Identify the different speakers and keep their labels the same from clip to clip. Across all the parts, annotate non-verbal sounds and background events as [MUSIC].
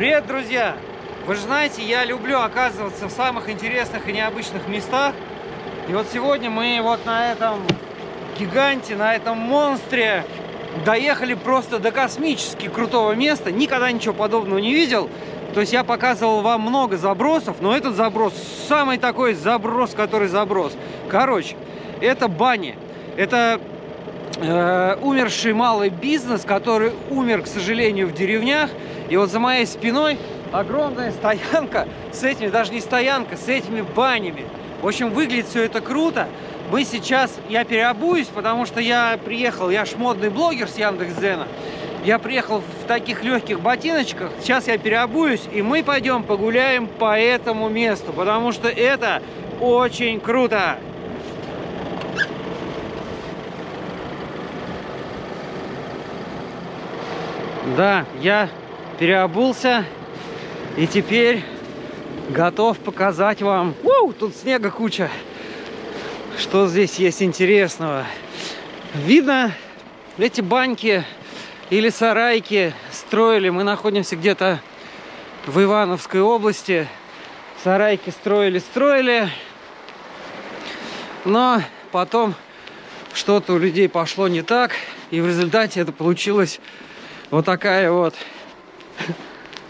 Speaker 1: Привет, друзья! Вы же знаете, я люблю оказываться в самых интересных и необычных местах. И вот сегодня мы вот на этом гиганте, на этом монстре доехали просто до космически крутого места. Никогда ничего подобного не видел. То есть я показывал вам много забросов, но этот заброс самый такой заброс, который заброс. Короче, это бани. Это э, умерший малый бизнес, который умер, к сожалению, в деревнях. И вот за моей спиной огромная стоянка с этими, даже не стоянка, с этими банями. В общем, выглядит все это круто. Мы сейчас, я переобуюсь, потому что я приехал, я ж модный блогер с Яндекс.Дзена. Я приехал в таких легких ботиночках. Сейчас я переобуюсь, и мы пойдем погуляем по этому месту, потому что это очень круто. Да, я переобулся и теперь готов показать вам. Уу, тут снега куча. Что здесь есть интересного? Видно, эти баньки или сарайки строили. Мы находимся где-то в Ивановской области. Сарайки строили, строили. Но потом что-то у людей пошло не так. И в результате это получилось вот такая вот,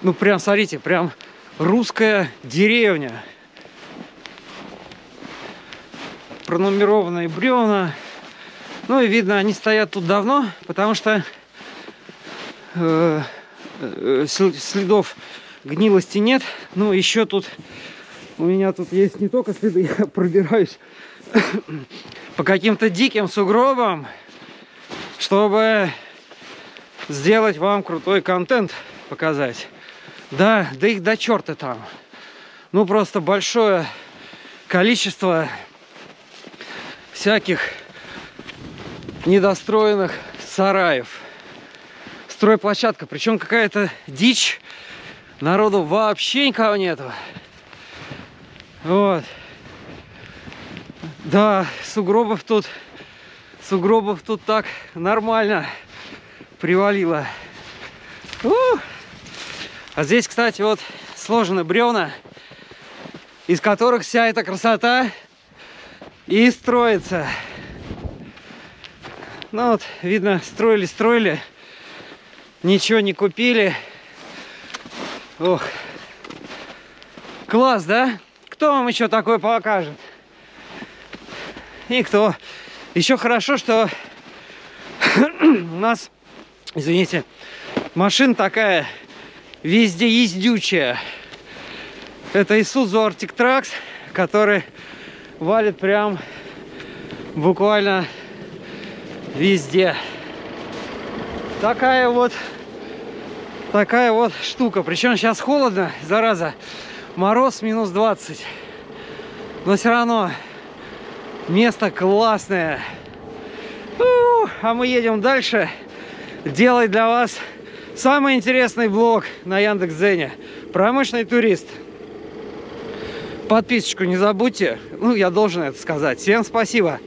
Speaker 1: ну прям, смотрите, прям русская деревня. Пронумерованные бревна. Ну и видно, они стоят тут давно, потому что э, э, следов гнилости нет. Ну, еще тут у меня тут есть не только следы, [LAUGHS] я пробираюсь [COUGHS] по каким-то диким сугробам, чтобы сделать вам крутой контент показать. Да, да их до черта там. Ну, просто большое количество всяких недостроенных сараев. Стройплощадка, причем какая-то дичь. Народу вообще никого нету. Вот. Да, сугробов тут, сугробов тут так нормально привалило. У! А здесь, кстати, вот сложены бревна, из которых вся эта красота и строится. Ну вот, видно, строили, строили, ничего не купили. Ох, класс, да? Кто вам еще такое покажет? Никто. Еще хорошо, что [COUGHS] у нас извините, машина такая везде ездючая. Это Isuzu Arctic Trax, который валит прям буквально везде. Такая вот такая вот штука. Причем сейчас холодно, зараза. Мороз минус 20. Но все равно место классное. А мы едем дальше делать для вас самый интересный блог на Яндекс.Дзене. Промышленный турист. Подписочку не забудьте. Ну, я должен это сказать. Всем спасибо.